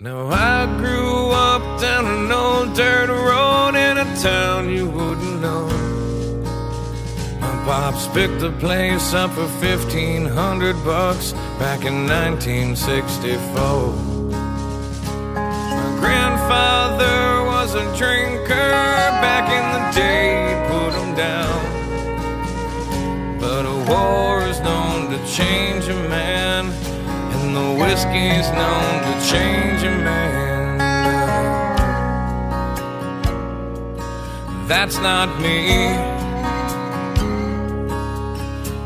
Now I grew up down an old dirt road in a town you wouldn't know. My pops picked the place up for fifteen hundred bucks back in 1964. My grandfather was a drinker back in the day, put him down. But a war is known to change a man, and the whiskey's known to change a man. That's not me.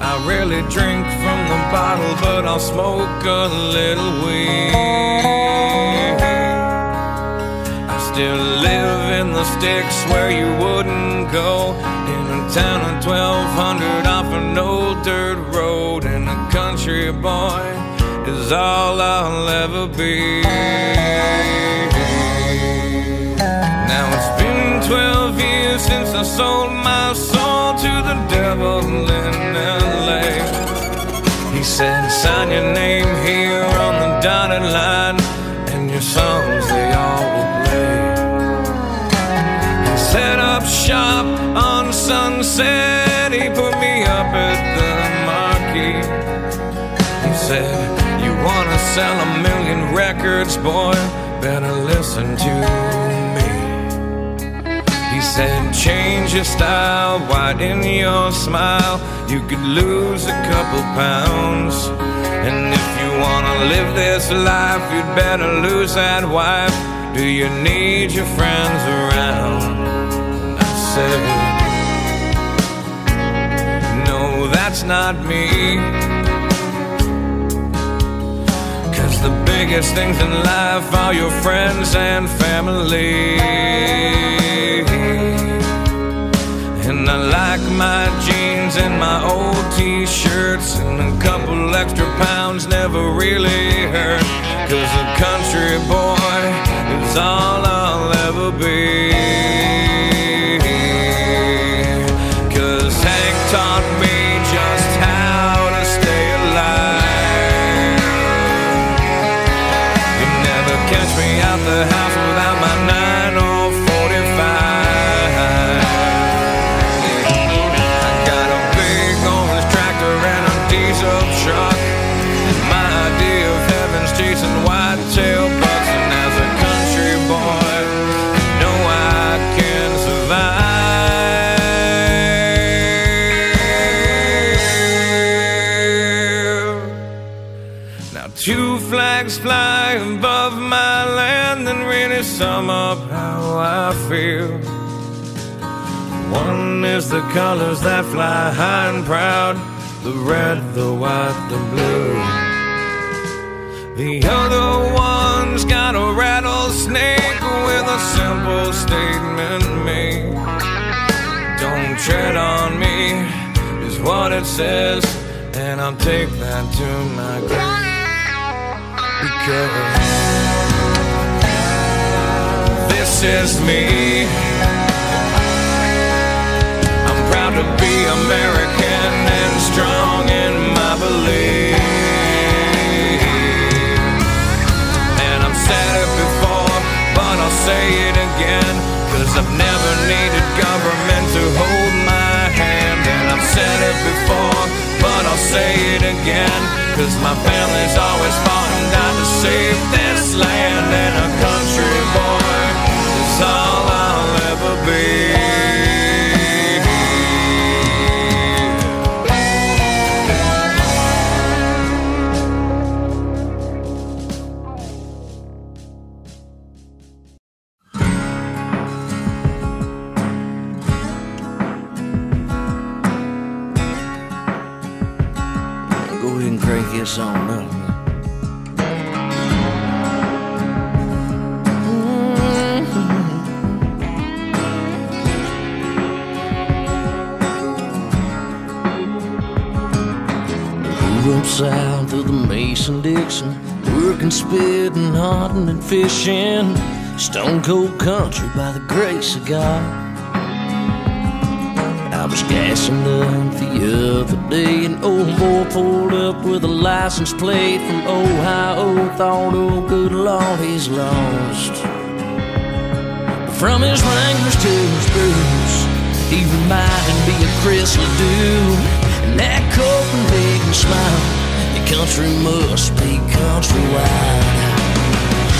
I rarely drink from the bottle, but I'll smoke a little weed. I still live in the sticks where you wouldn't go. In a town of 1200 off an old dirt road, and a country boy all I'll ever be. Now it's been 12 years since I sold my soul to the devil in LA. He said, sign your name here on the dotted line, and your songs they all will play. He set up shop on Sunset, he put me up at the marquee. He said, sell a million records, boy? Better listen to me. He said, Change your style, widen your smile. You could lose a couple pounds. And if you wanna live this life, you'd better lose that wife. Do you need your friends around? I said, No, that's not me. The biggest things in life are your friends and family. And I like my jeans and my old t shirts, and a couple extra pounds never really hurt. Cause a country boy is all I'll ever be. Now two flags fly above my land and really sum up how I feel. One is the colors that fly high and proud, the red, the white, the blue. The other one's got a rattlesnake with a simple statement made. Don't tread on me, is what it says, and I'll take that to my grave. Because this is me. I'm proud to be American and strong in my belief. And I've said it before, but I'll say it again. Cause I've never needed government to hold my hand. And I've said it before, but I'll say it again. Cause my family's always this on up. Mm-hmm. Grew up south of the Mason Dixon, working, spitting, hunting, and fishing. Stone cold country by the grace of God was gassing up the other day. An old boy pulled up with a license plate from Ohio. Thought, oh, good lord, he's lost. From his Wranglers to his boots, he reminded me of Chris LeDoux. And that Copenhagen smile, the country must be countrywide.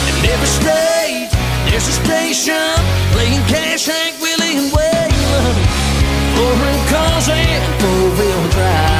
And every state, there's a station playing Cash Hank foreign cars ain't four-wheel drive.